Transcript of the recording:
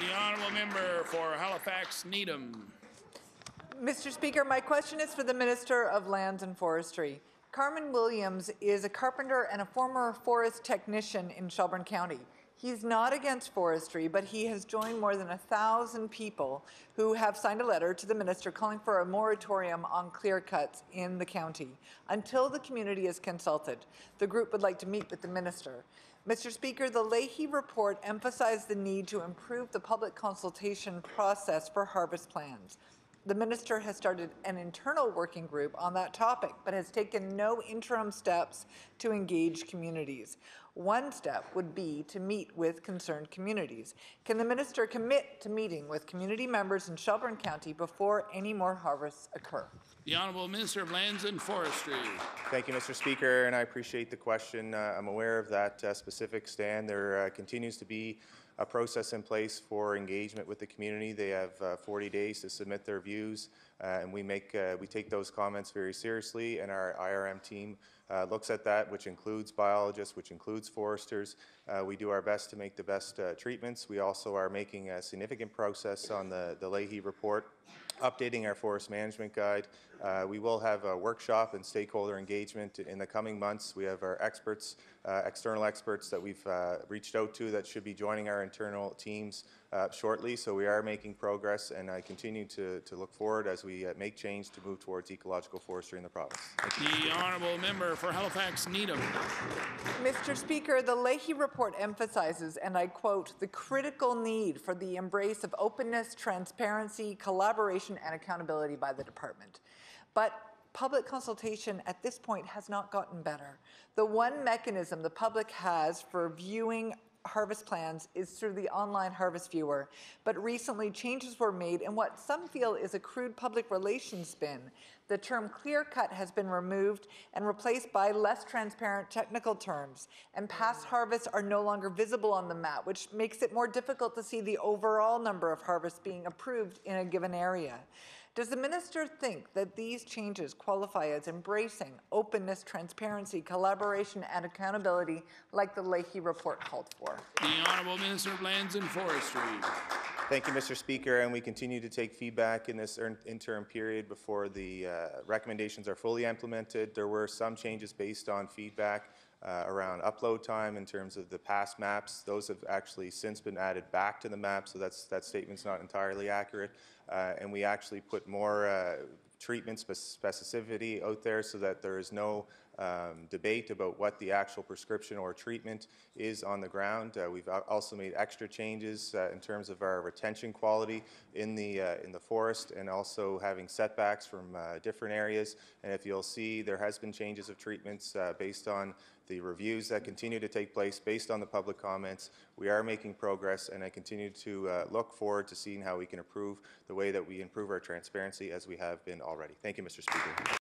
The honourable member for Halifax Needham. Mr. Speaker, my question is for the Minister of Lands and Forestry. Carmen Williams is a carpenter and a former forest technician in Shelburne County. He's not against forestry, but he has joined more than a thousand people who have signed a letter to the minister calling for a moratorium on clear cuts in the county until the community is consulted. The group would like to meet with the minister. Mr. Speaker, the Lahey report emphasized the need to improve the public consultation process for harvest plans. The minister has started an internal working group on that topic, but has taken no interim steps to engage communities. One step would be to meet with concerned communities. Can the minister commit to meeting with community members in Shelburne County before any more harvests occur? The honourable minister of Lands and Forestry. Thank you, Mr. Speaker, and I appreciate the question. Uh, I'm aware of that uh, specific stand. There uh, continues to be a process in place for engagement with the community. They have uh, 40 days to submit their views, and we make uh, we take those comments very seriously. And our IRM team uh, looks at that, which includes biologists, which includes foresters. Uh, we do our best to make the best uh, treatments. We also are making a significant process on the the Lahey report updating our forest management guide. Uh, we will have a workshop and stakeholder engagement in the coming months. We have our experts, uh, external experts that we've uh, reached out to that should be joining our internal teams uh, shortly. So we are making progress, and I continue to, to look forward as we uh, make change to move towards ecological forestry in the province. The honourable member for Halifax Needham. Mr. Speaker, the Lahey report emphasizes, and I quote, the critical need for the embrace of openness, transparency, collaboration, and accountability by the department. But public consultation at this point has not gotten better. The one mechanism the public has for viewing harvest plans is through the online harvest viewer. But recently, changes were made in what some feel is a crude public relations spin. The term clear cut has been removed and replaced by less transparent technical terms. And past harvests are no longer visible on the map, which makes it more difficult to see the overall number of harvests being approved in a given area. Does the minister think that these changes qualify as embracing openness, transparency, collaboration, and accountability like the Lahey report called for? The honourable minister of Lands and Forestry. Thank you, Mr. Speaker, and we continue to take feedback in this er- interim period before the uh, recommendations are fully implemented. There were some changes based on feedback uh, around upload time in terms of the past maps. Those have actually since been added back to the map, so that's that statement's not entirely accurate. Uh, and we actually put more uh, treatment spec- specificity out there so that there is no um, debate about what the actual prescription or treatment is on the ground. Uh, we've also made extra changes uh, in terms of our retention quality in the uh, in the forest, and also having setbacks from uh, different areas. And if you'll see, there has been changes of treatments uh, based on the reviews that continue to take place based on the public comments. We are making progress, and I continue to uh, look forward to seeing how we can improve the way that we improve our transparency as we have been already. Thank you, Mr. Speaker.